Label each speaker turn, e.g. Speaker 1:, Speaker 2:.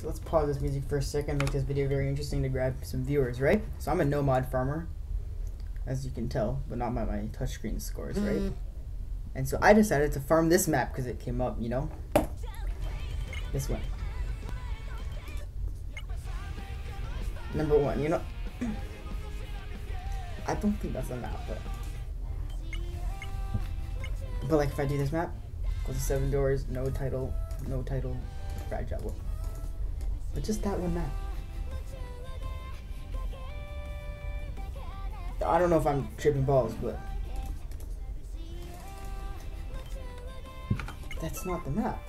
Speaker 1: So let's pause this music for a second, make this video very interesting to grab some viewers, right? So I'm a nomad farmer, as you can tell, but not by my touchscreen scores, right? Mm-hmm. And so I decided to farm this map because it came up, you know? This one. Number one, you know? I don't think that's a map, but... But like if I do this map, go to seven doors, no title, no title, fragile. But just that one map. I don't know if I'm tripping balls, but that's not the map.